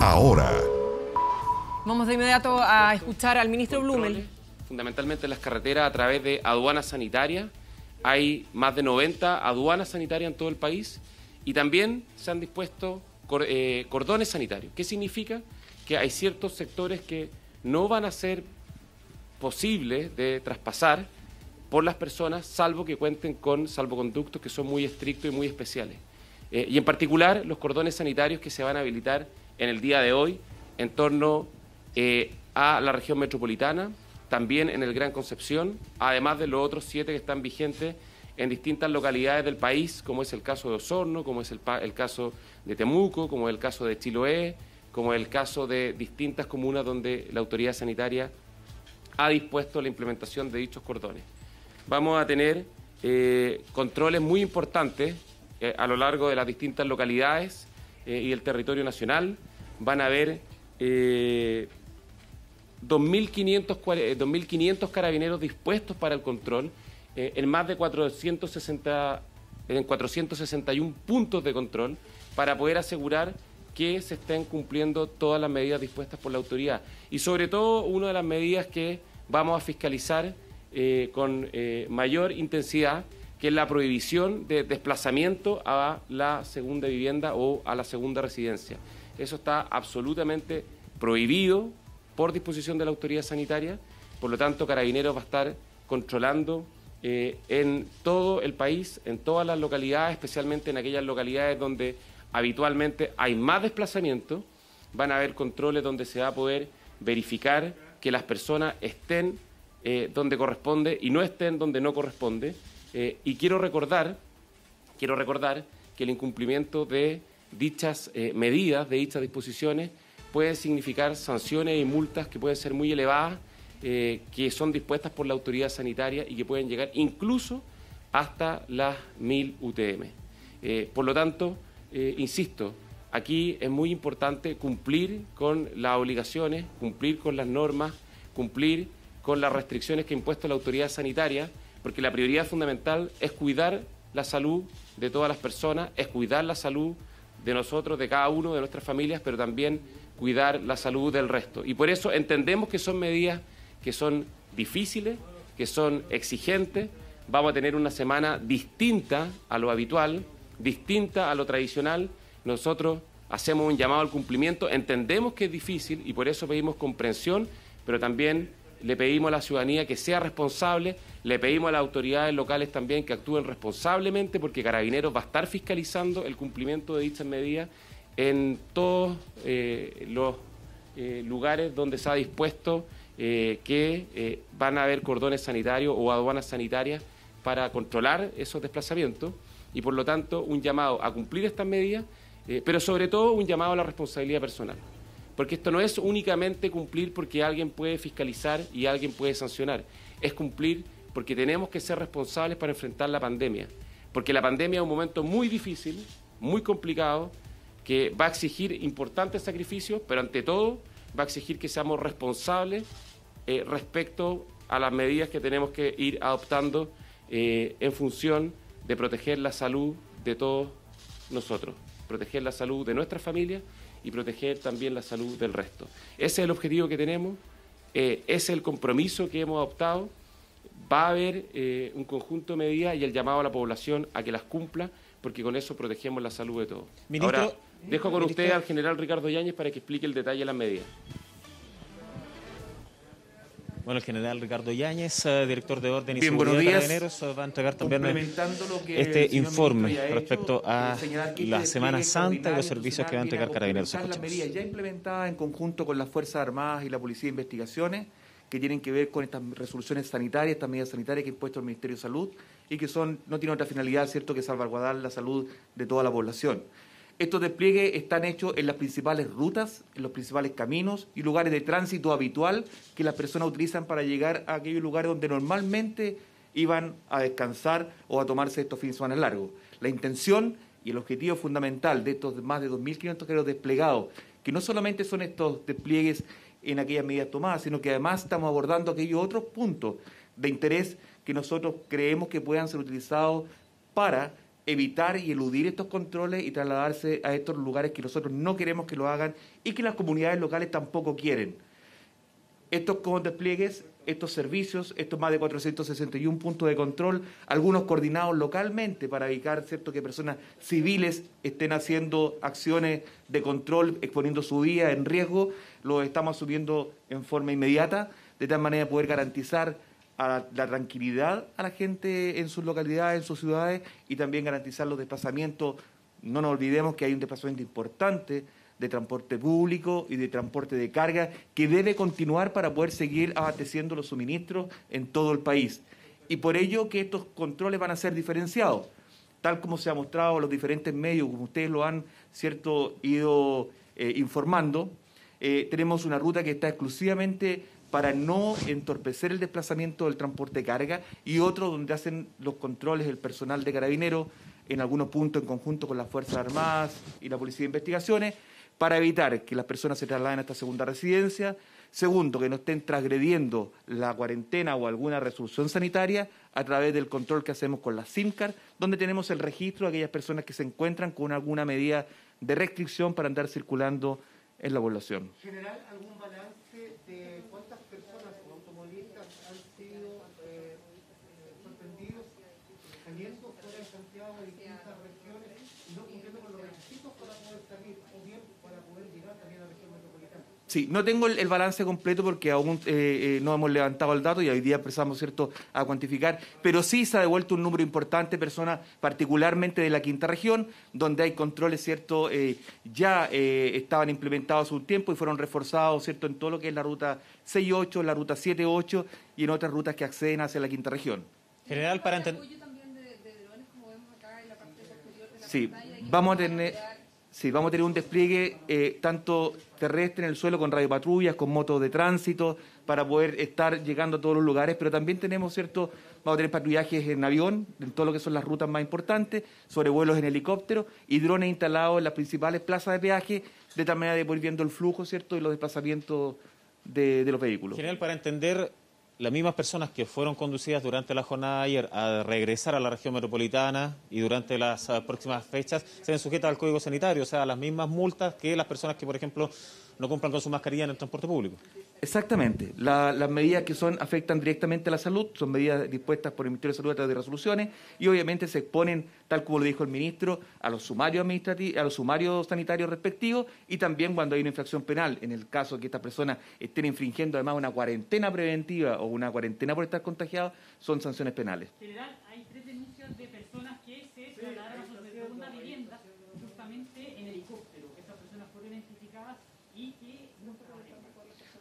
ahora. Vamos de inmediato a escuchar al ministro Blumel. Fundamentalmente en las carreteras a través de aduanas sanitarias. Hay más de 90 aduanas sanitarias en todo el país y también se han dispuesto eh, cordones sanitarios. ¿Qué significa? Que hay ciertos sectores que no van a ser posibles de traspasar por las personas, salvo que cuenten con salvoconductos que son muy estrictos y muy especiales. Eh, y en particular los cordones sanitarios que se van a habilitar en el día de hoy en torno eh, a la región metropolitana, también en el Gran Concepción, además de los otros siete que están vigentes en distintas localidades del país, como es el caso de Osorno, como es el, caso de Temuco, como es el caso de Chiloé, como es el caso de distintas comunas donde la autoridad sanitaria ha dispuesto la implementación de dichos cordones. Vamos a tener eh, controles muy importantes eh, a lo largo de las distintas localidades y el territorio nacional. Van a haber 2.500 carabineros dispuestos para el control en más de 460, en 461 puntos de control para poder asegurar que se estén cumpliendo todas las medidas dispuestas por la autoridad. Y sobre todo, una de las medidas que vamos a fiscalizar con mayor intensidad que es la prohibición de desplazamiento a la segunda vivienda o a la segunda residencia. Eso está absolutamente prohibido por disposición de la autoridad sanitaria, por lo tanto Carabineros va a estar controlando eh, en todo el país, en todas las localidades, especialmente en aquellas localidades donde habitualmente hay más desplazamiento, van a haber controles donde se va a poder verificar que las personas estén eh, donde corresponde y no estén donde no corresponde. Eh, y quiero recordar, quiero recordar que el incumplimiento de dichas eh, medidas, de dichas disposiciones, puede significar sanciones y multas que pueden ser muy elevadas, eh, que son dispuestas por la autoridad sanitaria y que pueden llegar incluso hasta las 1000 UTM. por lo tanto, insisto, aquí es muy importante cumplir con las obligaciones, cumplir con las normas, cumplir con las restricciones que ha impuesto la autoridad sanitaria porque la prioridad fundamental es cuidar la salud de todas las personas, es cuidar la salud de nosotros, de cada uno, de nuestras familias, pero también cuidar la salud del resto. Y por eso entendemos que son medidas que son difíciles, que son exigentes. Vamos a tener una semana distinta a lo habitual, distinta a lo tradicional. Nosotros hacemos un llamado al cumplimiento, entendemos que es difícil y por eso pedimos comprensión, pero también le pedimos a la ciudadanía que sea responsable, le pedimos a las autoridades locales también que actúen responsablemente porque Carabineros va a estar fiscalizando el cumplimiento de dichas medidas en todos eh, los eh, lugares donde se ha dispuesto eh, que van a haber cordones sanitarios o aduanas sanitarias para controlar esos desplazamientos y por lo tanto un llamado a cumplir estas medidas, pero sobre todo un llamado a la responsabilidad personal. Porque esto no es únicamente cumplir porque alguien puede fiscalizar y alguien puede sancionar. Es cumplir porque tenemos que ser responsables para enfrentar la pandemia. Porque la pandemia es un momento muy difícil, muy complicado, que va a exigir importantes sacrificios, pero ante todo va a exigir que seamos responsables eh, respecto a las medidas que tenemos que ir adoptando eh, en función de proteger la salud de todos nosotros, proteger la salud de nuestras familias y proteger también la salud del resto. Ese es el objetivo que tenemos, eh, ese es el compromiso que hemos adoptado. Va a haber eh, un conjunto de medidas y el llamado a la población a que las cumpla, porque con eso protegemos la salud de todos. Ahora, dejo con usted al general Ricardo Yáñez para que explique el detalle de las medidas. Bueno, el general Ricardo Yáñez, eh, director de Orden y Seguridad de Carabineros, va a entregar también este informe respecto a la Semana Santa y los servicios que va a entregar Carabineros. Las medidas ya implementadas en conjunto con las Fuerzas Armadas y la Policía de Investigaciones que tienen que ver con estas resoluciones sanitarias, estas medidas sanitarias que ha impuesto el Ministerio de Salud y que son no tienen otra finalidad, cierto, que salvaguardar la salud de toda la población. Estos despliegues están hechos en las principales rutas, en los principales caminos y lugares de tránsito habitual que las personas utilizan para llegar a aquellos lugares donde normalmente iban a descansar o a tomarse estos fines de semana largos. La intención y el objetivo fundamental de estos más de 2.500 carros desplegados, que no solamente son estos despliegues en aquellas medidas tomadas, sino que además estamos abordando aquellos otros puntos de interés que nosotros creemos que puedan ser utilizados para evitar y eludir estos controles y trasladarse a estos lugares que nosotros no queremos que lo hagan y que las comunidades locales tampoco quieren. Estos despliegues, estos servicios, estos más de 461 puntos de control, algunos coordinados localmente para evitar ¿cierto? que personas civiles estén haciendo acciones de control, exponiendo su vida en riesgo, lo estamos subiendo en forma inmediata, de tal manera de poder garantizar a la tranquilidad a la gente en sus localidades, en sus ciudades y también garantizar los desplazamientos. No nos olvidemos que hay un desplazamiento importante de transporte público y de transporte de carga que debe continuar para poder seguir abasteciendo los suministros en todo el país. Y por ello que estos controles van a ser diferenciados, tal como se ha mostrado en los diferentes medios, como ustedes lo han cierto ido eh, informando. Eh, tenemos una ruta que está exclusivamente para no entorpecer el desplazamiento del transporte de carga y otro donde hacen los controles el personal de carabineros en algunos puntos en conjunto con las Fuerzas Armadas y la Policía de Investigaciones para evitar que las personas se trasladen a esta segunda residencia. Segundo, que no estén transgrediendo la cuarentena o alguna resolución sanitaria a través del control que hacemos con la SIMCAR, donde tenemos el registro de aquellas personas que se encuentran con alguna medida de restricción para andar circulando en la población. General, ¿algún balance de cuántas personas automovilistas han sido eh, sorprendidos saliendo fuera de Santiago de distintas regiones y no cumpliendo con los requisitos para poder salir o bien para poder llegar también a la región metropolitana? Sí, no tengo el, balance completo porque aún eh, eh, no hemos levantado el dato y hoy día empezamos ¿cierto? a cuantificar, pero sí se ha devuelto un número importante de personas, particularmente de la quinta región, donde hay controles ¿cierto? Eh, ya estaban implementados un tiempo y fueron reforzados ¿cierto? en todo lo que es la ruta 6-8, la ruta 7-8 y en otras rutas que acceden hacia la quinta región. General, para entender... Sí, vamos a tener Sí, vamos a tener un despliegue eh, tanto terrestre en el suelo con radiopatrullas, con motos de tránsito, para poder estar llegando a todos los lugares, pero también tenemos, ¿cierto? Vamos a tener patrullajes en avión, en todo lo que son las rutas más importantes, sobrevuelos en helicóptero y drones instalados en las principales plazas de peaje, de tal manera de poder el flujo, ¿cierto? Y los desplazamientos de, de los vehículos. General, para entender las mismas personas que fueron conducidas durante la jornada de ayer a regresar a la región metropolitana y durante las ah, próximas fechas se ven sujetas al código sanitario, o sea, las mismas multas que las personas que, por ejemplo, no cumplan con su mascarilla en el transporte público. Exactamente. las medidas que son afectan directamente a la salud son medidas dispuestas por el Ministerio de Salud a través de resoluciones y obviamente se exponen, tal como lo dijo el ministro, a los sumarios administrativos, a los sumarios sanitarios respectivos y también cuando hay una infracción penal, en el caso de que estas personas estén infringiendo además una cuarentena preventiva o una cuarentena por estar contagiados, son sanciones penales. General, hay tres denuncias de personas que se trasladaron a su segunda vivienda justamente en helicóptero. Estas personas fueron identificadas y que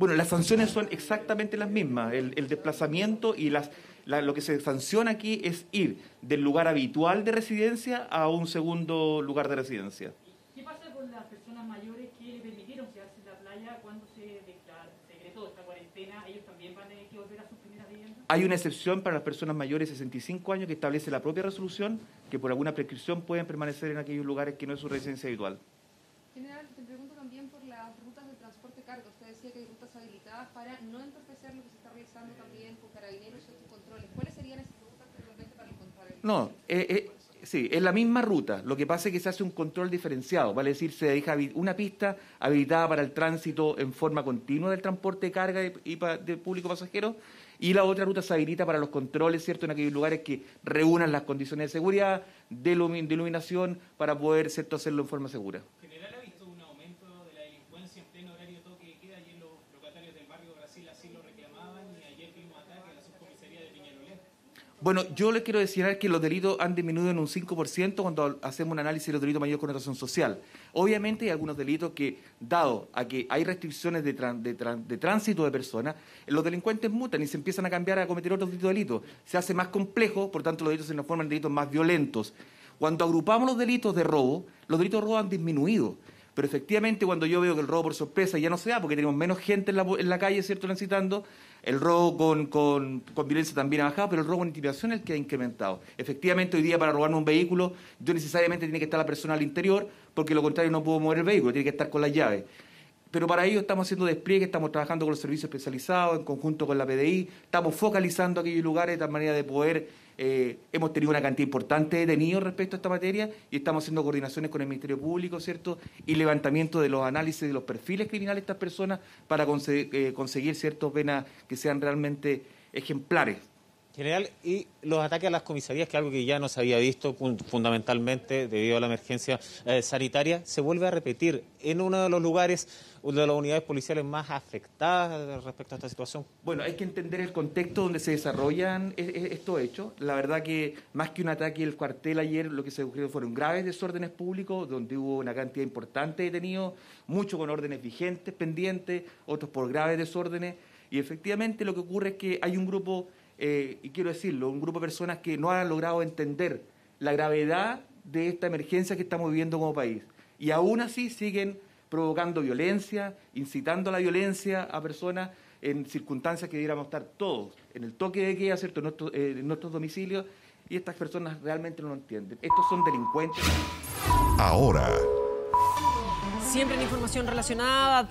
bueno, las sanciones son exactamente las mismas. El, desplazamiento y las, lo que se sanciona aquí es ir del lugar habitual de residencia a un segundo lugar de residencia. ¿Qué pasa con las personas mayores que le permitieron quedarse en la playa cuando se, decretó esta cuarentena? ¿Ellos también van a tener que volver a sus primeras viviendas? Hay una excepción para las personas mayores de 65 años que establece la propia resolución que por alguna prescripción pueden permanecer en aquellos lugares que no es su residencia habitual. General, te pregunto también por las rutas de transporte carga. Usted decía que hay rutas habilitadas para no entorpecer lo que se está realizando también con carabineros y otros controles. ¿Cuáles serían esas rutas realmente para encontrar el No, eh, eh, sí, es la misma ruta. Lo que pasa es que se hace un control diferenciado. Vale decir, se deja una pista habilitada para el tránsito en forma continua del transporte de carga y de público pasajero y la otra ruta se habilita para los controles, ¿cierto?, en aquellos lugares que reúnan las condiciones de seguridad, de, iluminación, para poder, ¿cierto?, hacerlo en forma segura. ¿General ha visto un aumento de la delincuencia en pleno horario de toque de queda? Ayer los locatarios del barrio Brasil así lo reclamaban y ayer vimos ataque a la subcomisaría de Peñalolén. Bueno, yo les quiero decir que los delitos han disminuido en un 5% cuando hacemos un análisis de los delitos de mayor connotación social. Obviamente hay algunos delitos que, dado a que hay restricciones de, de, tránsito de personas, los delincuentes mutan y se empiezan a cambiar a cometer otros delitos. Se hace más complejo, por tanto los delitos se nos forman delitos más violentos. Cuando agrupamos los delitos de robo, los delitos de robo han disminuido. Pero efectivamente cuando yo veo que el robo por sorpresa ya no se da porque tenemos menos gente en la, en la calle, ¿cierto?, transitando, el robo con, con, con, violencia también ha bajado, pero el robo en intimidación es el que ha incrementado. Efectivamente, hoy día para robarme un vehículo, yo necesariamente tiene que estar la persona al interior, porque lo contrario no puedo mover el vehículo, tiene que estar con las llaves. Pero para ello estamos haciendo despliegue, estamos trabajando con los servicios especializados, en conjunto con la PDI, estamos focalizando aquellos lugares de tal manera de poder Eh, hemos tenido una cantidad importante de detenidos respecto a esta materia y estamos haciendo coordinaciones con el Ministerio Público, ¿cierto? Y levantamiento de los análisis de los perfiles criminales de estas personas para eh, conseguir ciertas penas que sean realmente ejemplares. General, y los ataques a las comisarías, que es algo que ya no se había visto fundamentalmente debido a la emergencia eh, sanitaria, se vuelve a repetir en uno de los lugares, de las unidades policiales más afectadas respecto a esta situación. Bueno, hay que entender el contexto donde se desarrollan e-, e-, estos hechos. La verdad que más que un ataque el cuartel ayer, lo que se ocurrió fueron graves desórdenes públicos, donde hubo una cantidad importante de detenidos, muchos con órdenes vigentes, pendientes, otros por graves desórdenes. Y efectivamente lo que ocurre es que hay un grupo eh, y quiero decirlo, un grupo de personas que no han logrado entender la gravedad de esta emergencia que estamos viviendo como país. Y aún así siguen provocando violencia, incitando a la violencia a personas en circunstancias que debiéramos estar todos en el toque de queda, ¿cierto?, en, eh, en nuestros domicilios, y estas personas realmente no lo entienden. Estos son delincuentes. Ahora. Siempre en información relacionada,